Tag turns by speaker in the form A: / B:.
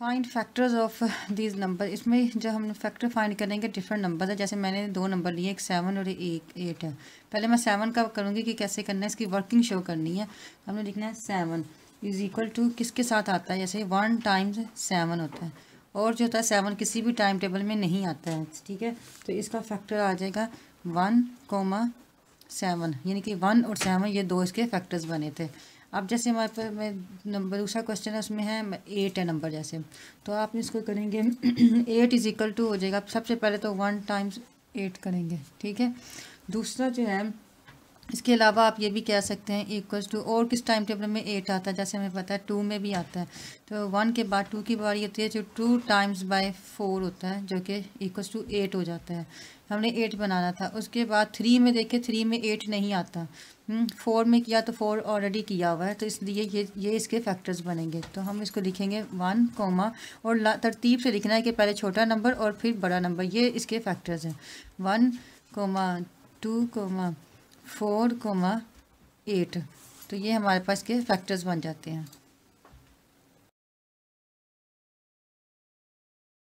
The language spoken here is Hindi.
A: Find factors of these number इसमें जो हम फैक्टर फाइंड करेंगे डिफरेंट नंबर है। जैसे मैंने दो नंबर लिए, एक सेवन और एक एट है। पहले मैं सेवन का करूँगी कि कैसे करना है, इसकी वर्किंग शो करनी है। हमने लिखना है सेवन इज़ इक्वल टू किसके साथ आता है? जैसे वन टाइम्स सेवन होता है। और जो होता है सेवन किसी भी टाइम टेबल में नहीं आता है, ठीक है? तो इसका फैक्टर आ जाएगा वन कोमा सेवन यानी कि वन और सेवन ये दो इसके फैक्टर्स बने थे। अब जैसे हमारे पास में नंबर, दूसरा क्वेश्चन है, उसमें है एट है नंबर जैसे। तो आप इसको करेंगे एट इज़ इक्वल टू हो जाएगा। सबसे पहले तो वन टाइम्स एट करेंगे, ठीक है? दूसरा जो है इसके अलावा आप ये भी कह सकते हैं इक्वल्स टू और किस टाइम टेबल में एट आता है? जैसे हमें पता है टू में भी आता है। तो वन के बाद टू की बारी होती है जो टू टाइम्स बाय फोर होता है जो कि इक्वल्स टू एट हो जाता है। हमने एट बनाना था। उसके बाद थ्री में देखे थ्री में एट नहीं आता। फोर हम्म, में किया तो फोर ऑलरेडी किया हुआ है तो इसलिए ये ये इसके फैक्टर्स बनेंगे। तो हम इसको लिखेंगे वन कोमा और तरतीब से लिखना है कि पहले छोटा नंबर और फिर बड़ा नंबर ये इसके फैक्टर्स हैं। One comma two comma four comma eight. तो ये हमारे पास के फैक्टर्स बन जाते हैं।